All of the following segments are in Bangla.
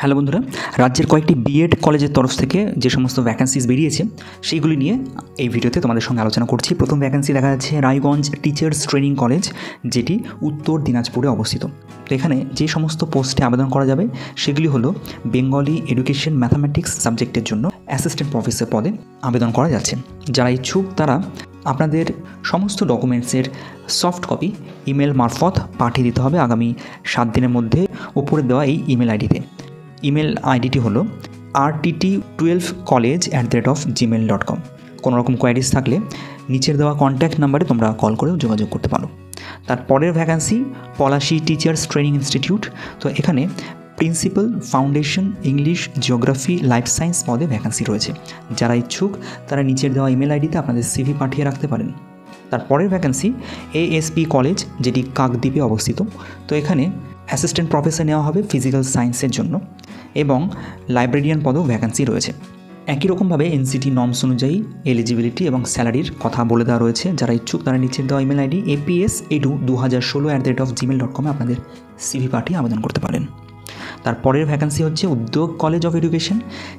হ্যালো বন্ধুরা, রাজ্যের কয়েকটি বিএড কলেজের তরফ থেকে যে সমস্ত ভ্যাকান্সিস বেরিয়েছে, সেইগুলি নিয়ে এই ভিডিওতে তোমাদের সঙ্গে আলোচনা করছি। প্রথম ভ্যাকান্সি দেখা যাচ্ছে রায়গঞ্জ টিচার্স ট্রেনিং কলেজ যেটি উত্তর দিনাজপুরে অবস্থিত। তো এখানে যে সমস্ত পোস্টে আবেদন করা যাবে, সেগুলি হলো বেঙ্গলি এডুকেশন ম্যাথামেটিক্স সাবজেক্টের জন্য অ্যাসিস্ট্যান্ট প্রফেসর পদে আবেদন করা যাচ্ছে। যারা ইচ্ছুক, তারা আপনাদের সমস্ত ডকুমেন্টসের সফট কপি ইমেল মারফত পাঠিয়ে দিতে হবে আগামী সাত দিনের মধ্যে ওপরে দেওয়া এই ইমেল আইডিতে ইমেল আইডিটি হলো RTT twelve college at the rate of Gmail dot com. কোনো রকম কোয়ারিজ থাকলে নিচের দেওয়া কন্ট্যাক্ট নাম্বারে তোমরা কল করেও যোগাযোগ করতে পারো। তারপরের vacancy Palashi teachers training institute তো এখানে principal foundation English geography life science পদে ভ্যাকান্সি রয়েছে। যারা ইচ্ছুক, তারা নিচের দেওয়া ইমেল আইডিতে আপনাদের সিভি পাঠিয়ে রাখতে পারেন। তারপরের ভ্যাকান্সি এএসপি কলেজ, যেটি কাকদ্বীপে অবস্থিত। তো এখানে অ্যাসিস্ট্যান্ট প্রফেসর নেওয়া হবে ফিজিক্যাল সায়েন্সের জন্য এবং লাইব্রেরিয়ান পদেও ভ্যাকান্সি রয়েছে। একই রকমভাবে এনসিটি নর্মস অনুযায়ী এলিজিবিলিটি এবং স্যালারির কথা বলে দেওয়া রয়েছে। যারা ইচ্ছুক তারা নিচের দেওয়া ইমেল আইডি এপিএস এডু দু হাজার ষোলো at the rate of Gmail dot কমে আপনাদের সিভি পাঠিয়ে আবেদন করতে পারেন। তারপরের ভ্যাকান্সি হচ্ছে উদ্যোগ কলেজ অফ এডুকেশন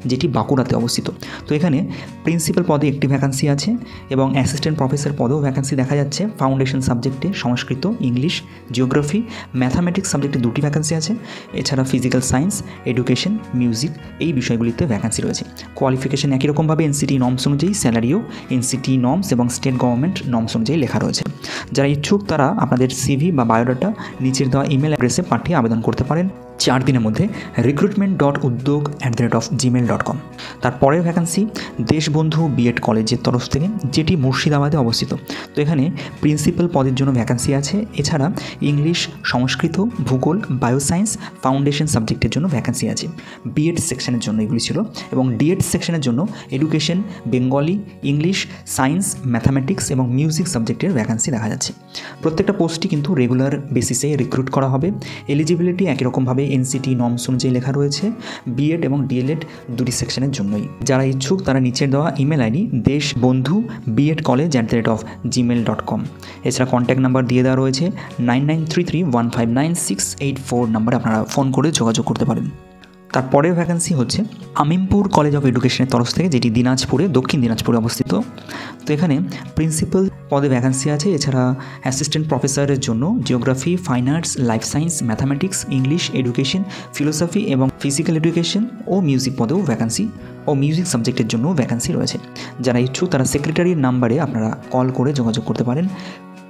যেটি বাঁকুড়াতে অবস্থিত। তো এখানে প্রিন্সিপাল পদে একটি ভ্যাকান্সি আছে এবং অ্যাসিস্ট্যান্ট প্রফেসর পদেও ভ্যাকান্সি দেখা যাচ্ছে। ফাউন্ডেশন সাবজেক্টে সংস্কৃত ইংলিশ জিওগ্রাফি ম্যাথামেটিক্স সাবজেক্টে দুটি ভ্যাকান্সি আছে। এছাড়া ফিজিক্যাল সায়েন্স এডুকেশন মিউজিক এই বিষয়গুলিতে ভ্যাকান্সি রয়েছে। কোয়ালিফিকেশন একই রকমভাবে এনসিটি নর্মস অনুযায়ী স্যালারিও এনসিটি নর্মস এবং স্টেট গভর্নমেন্ট নর্মস অনুযায়ী লেখা রয়েছে। যারা ইচ্ছুক তারা আপনাদের সিভি বা বায়োডাটা নিচের দেওয়া ইমেল অ্যাড্রেসে পাঠিয়ে আবেদন করতে পারেন। চার দিনের মধ্যে রিক্রুটমেন্ট ডট উদ্যোগ at the rate of Gmail dot com তারপরের ভ্যাকান্সি দেশবন্ধু বিএড কলেজের তরফ থেকে, যেটি মুর্শিদাবাদে অবস্থিত। তো এখানে প্রিন্সিপাল পদের জন্য ভ্যাকান্সি আছে। এছাড়া ইংলিশ, সংস্কৃত, ভূগোল বায়োসায়েন্স ফাউন্ডেশন সাবজেক্টের জন্য ভ্যাকান্সি আছে। বিএড সেকশনের জন্য এগুলি ছিল। এবং ডিএড সেকশনের জন্য education Bengali English science mathematics এবং মিউজিক সাবজেক্টের ভ্যাকান্সি দেখা যাচ্ছে। প্রত্যেকটা পোস্টই কিন্তু রেগুলার বেসিসে রিক্রুট করা হবে। এলিজিবিলিটি একই রকমভাবে এনসিটি নমস অনুযায়ী লেখা রয়েছে বিএড এবং ডিএলএড দুটি সেকশনের জন্যই। যারা ইচ্ছুক তারা নিচের দেওয়া email ID Deshbandhu BEd college at the rate of Gmail dot com এছাড়া কন্ট্যাক্ট নাম্বার দিয়ে দেওয়া রয়েছে nine nine three three one five nine six eight four নাম্বারে আপনারা ফোন করে যোগাযোগ করতে পারেন। তারপরের ভ্যাকান্সি হচ্ছে আমিমপুর কলেজ অফ এডুকেশনের তরফ থেকে, যেটি দিনাজপুরে, দক্ষিণ দিনাজপুরে অবস্থিত। তো এখানে প্রিন্সিপাল পদে ভ্যাকান্সি আছে, এছাড়া অ্যাসিস্ট্যান্ট প্রফেসরের জন্য geography fine arts life science mathematics English education philosophy এবং ফিজিক্যাল এডুকেশন ও মিউজিক পদেও ভ্যাকান্সি ও মিউজিক সাবজেক্টের জন্য ভ্যাকান্সি রয়েছে। যারা ইচ্ছুক, তারা সেক্রেটারির নাম্বারে আপনারা কল করে যোগাযোগ করতে পারেন।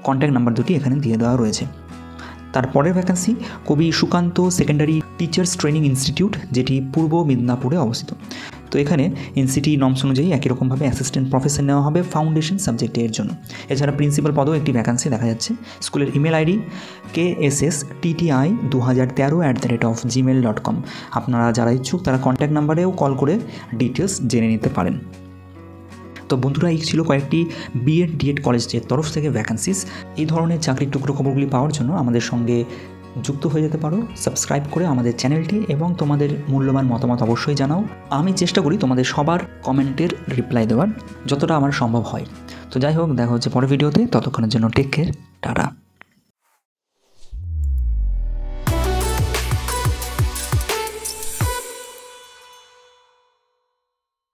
কন্ট্যাক্ট নাম্বার দুটি এখানে দিয়ে দেওয়া রয়েছে। তারপরের vacancy Kabi Sukanta secondary teachers training institute যেটি পূর্ব মিদনাপুরে অবস্থিত। তো এখানে এনসিটি নর্মস অনুযায়ী একই রকমভাবে অ্যাসিস্ট্যান্ট প্রফেসর নেওয়া হবে ফাউন্ডেশন সাবজেক্টের জন্য। এছাড়া প্রিন্সিপাল পদেও একটি ভ্যাকান্সি দেখা যাচ্ছে। স্কুলের email ID K S S TTI দু হাজার তেরো at the rate of Gmail dot com আপনারা যারা ইচ্ছুক তারা কন্ট্যাক্ট নাম্বারেও কল করে ডিটেলস জেনে নিতে পারেন। তো বন্ধুরা, এই ছিল কয়েকটি বিএড ডিএড কলেজের তরফ থেকে ভ্যাকান্সিস এই ধরনের চাকরির টুকরো খবরগুলি পাওয়ার জন্য আমাদের সঙ্গে যুক্ত হয়ে যেতে পারো। সাবস্ক্রাইব করে আমাদের চ্যানেলটি এবং তোমাদের মূল্যবান মতামত অবশ্যই জানাও। আমি চেষ্টা করি তোমাদের সবার কমেন্টের রিপ্লাই দেওয়ার, যতটা আমার সম্ভব হয়। তো যাই হোক, দেখা হচ্ছে পরের ভিডিওতে। ততক্ষণের জন্য টেক কেয়ার টাটা।